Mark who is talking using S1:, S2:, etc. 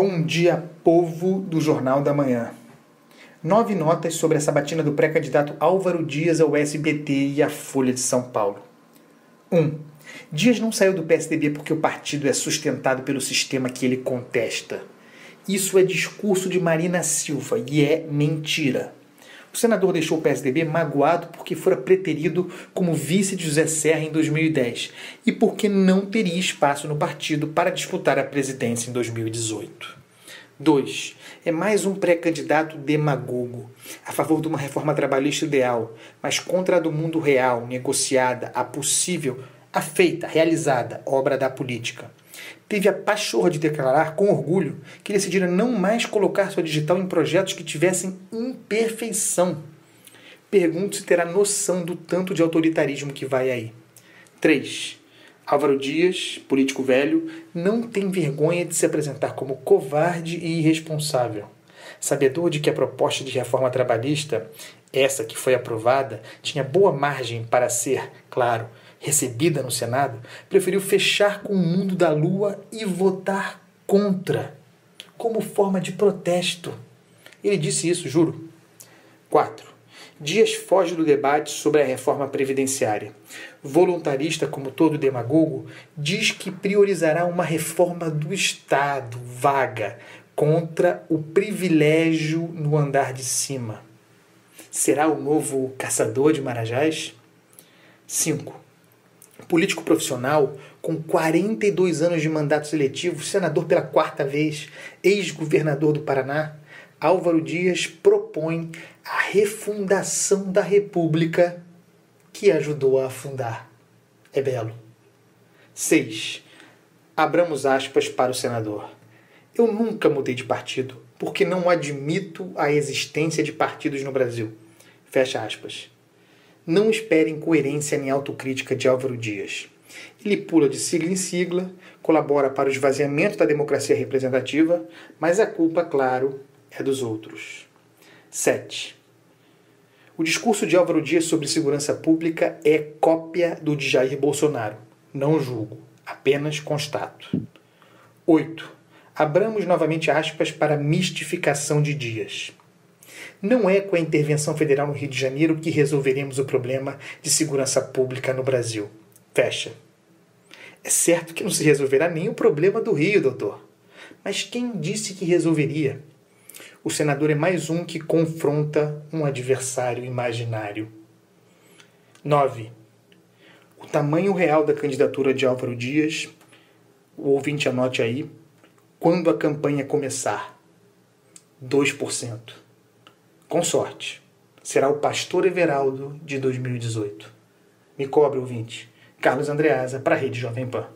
S1: Bom dia, povo do Jornal da Manhã. Nove notas sobre a sabatina do pré-candidato Álvaro Dias ao SBT e à Folha de São Paulo. 1. Um, Dias não saiu do PSDB porque o partido é sustentado pelo sistema que ele contesta. Isso é discurso de Marina Silva e é mentira. O senador deixou o PSDB magoado porque fora preterido como vice de José Serra em 2010 e porque não teria espaço no partido para disputar a presidência em 2018. 2. É mais um pré-candidato demagogo, a favor de uma reforma trabalhista ideal, mas contra a do mundo real, negociada, a possível, a feita, realizada, obra da política teve a pachorra de declarar com orgulho que decidira não mais colocar sua digital em projetos que tivessem imperfeição. Pergunto se terá noção do tanto de autoritarismo que vai aí. 3. Álvaro Dias, político velho, não tem vergonha de se apresentar como covarde e irresponsável. Sabedor de que a proposta de reforma trabalhista, essa que foi aprovada, tinha boa margem para ser, claro, recebida no Senado, preferiu fechar com o mundo da lua e votar contra, como forma de protesto. Ele disse isso, juro. 4. Dias foge do debate sobre a reforma previdenciária. Voluntarista, como todo demagogo, diz que priorizará uma reforma do Estado vaga contra o privilégio no andar de cima. Será o novo caçador de marajás? 5 político profissional com 42 anos de mandato seletivo, senador pela quarta vez, ex-governador do Paraná, Álvaro Dias propõe a refundação da República que ajudou a afundar. É belo. 6. Abramos aspas para o senador. Eu nunca mudei de partido, porque não admito a existência de partidos no Brasil. Fecha aspas. Não esperem coerência nem autocrítica de Álvaro Dias. Ele pula de sigla em sigla, colabora para o esvaziamento da democracia representativa, mas a culpa, claro, é dos outros. 7. O discurso de Álvaro Dias sobre segurança pública é cópia do de Jair Bolsonaro. Não julgo, apenas constato. 8. Abramos novamente aspas para mistificação de Dias. Não é com a intervenção federal no Rio de Janeiro que resolveremos o problema de segurança pública no Brasil. Fecha. É certo que não se resolverá nem o problema do Rio, doutor. Mas quem disse que resolveria? O senador é mais um que confronta um adversário imaginário. 9. O tamanho real da candidatura de Álvaro Dias, o ouvinte anote aí, quando a campanha começar: 2% com sorte, será o Pastor Everaldo de 2018. Me cobre, ouvinte. Carlos Andreasa, para a Rede Jovem Pan.